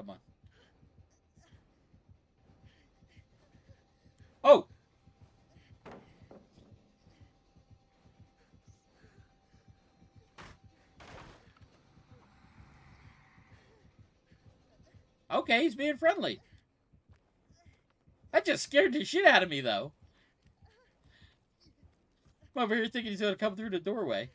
Come on. Oh! Okay, he's being friendly. That just scared the shit out of me, though. I'm over here thinking he's going to come through the doorway.